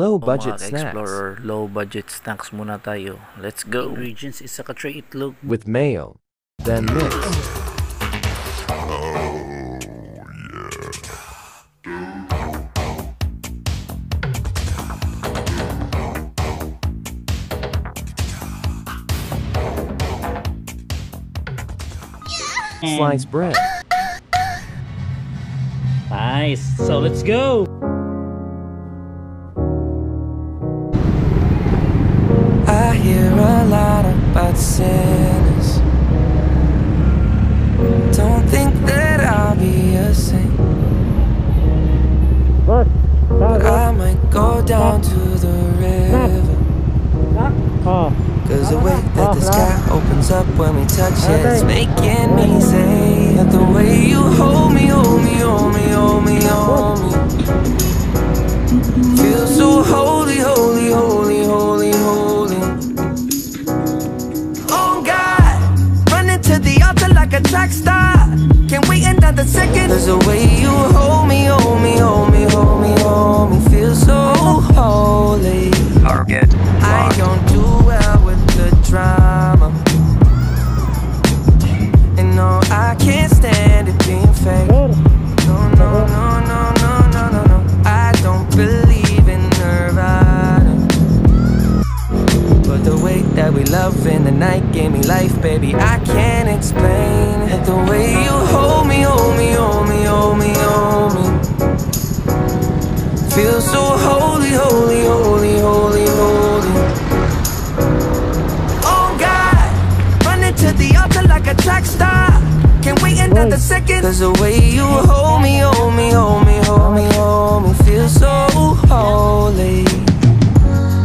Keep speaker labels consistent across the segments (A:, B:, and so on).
A: Low budget
B: mga
A: snacks
B: explorer low budget snacks muna tayo. Let's go. Ingredients is sa tray itlog.
A: with mayo, then mix. Slice bread,
C: Nice. So let's go.
D: The way that the sky uh-huh. opens up when we touch it, it's making me say that the way you hold me, hold me, hold me, hold me, baby. I can't explain it. The way you hold me, hold me, hold me, hold me, hold me. Feel so holy, holy, holy, holy, holy. Oh God, running to the altar like a track star. Can't wait another second. Cause the way you hold me, hold me, hold me, hold me, hold me, feel so holy.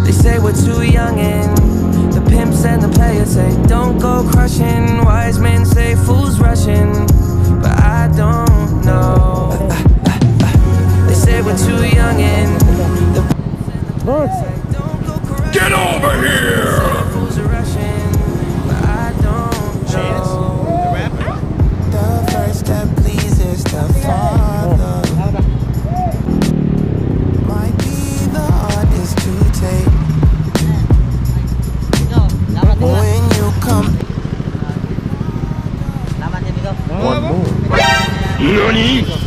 D: They say we're too young and pimps and the players say don't go crushing. Wise men say fools rushing, 何？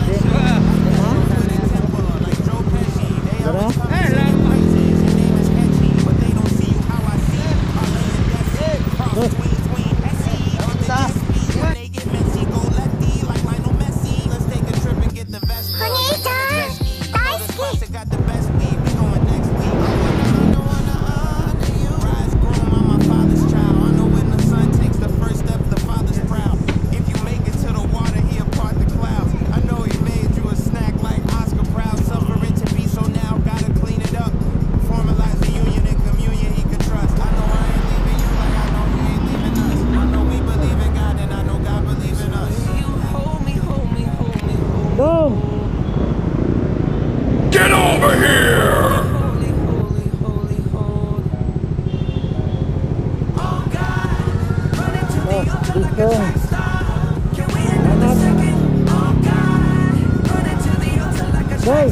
D: The way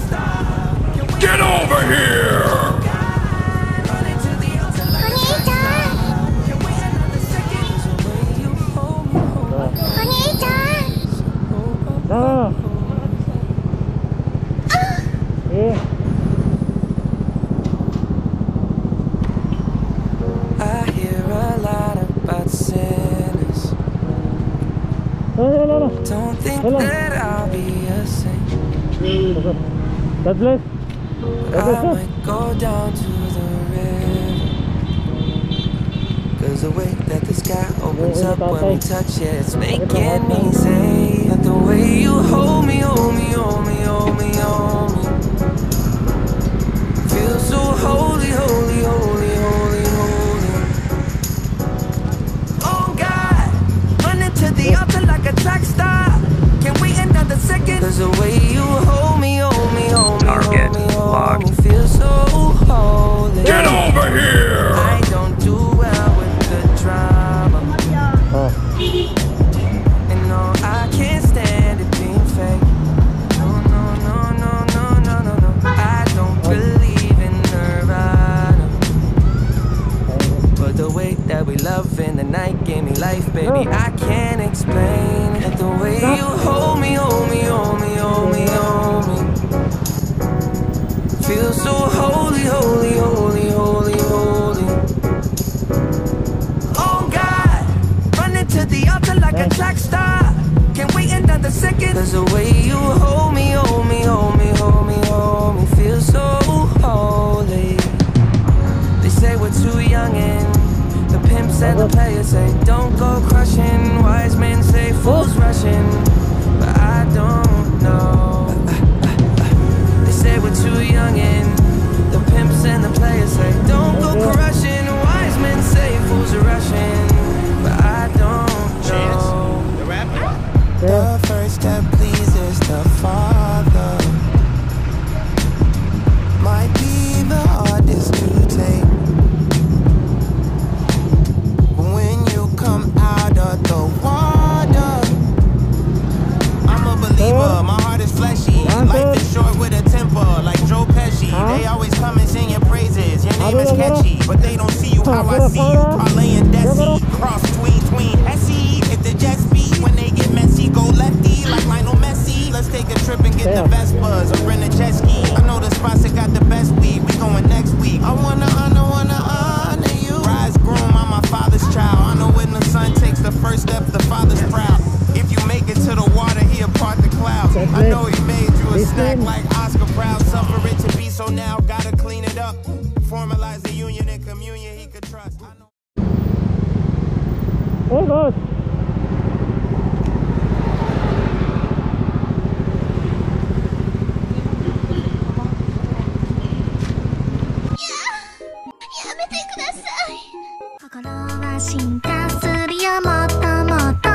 D: you hold me, hold me, I hear a lot about sinners. Don't think that I'll be a saint.
C: God bless.
D: I might go down to the river. Cause the way that the sky opens up when we touch it, it's making me say that the way you hold me, hold me, hold me, hold me, hold me. Cause the way you hold me, hold me, hold me,
B: Target
D: hold me, hold
B: locked.
D: me, feel so holy.
E: Get over here!
D: I don't do well with the drama. And and the night gave me life, baby. I can't explain it. The way you hold me, hold me, hold me, hold me, hold me. Feel so holy, holy, holy. said the players say don't go crushing. Wise men say fools rushing, but I don't know. They say we're too young and the pimps and the players say don't go crushing.
F: how I see you parlaying Desi. Cross tween tween Hesse. Hit the jet speed when they get messy. Go lefty like Lionel Messi. Let's take a trip and get the best buzz or rent a jet ski. I know the spots that got the best. communion he could trust. Oh God. Yeah. 心は進化するよもっとも
C: っと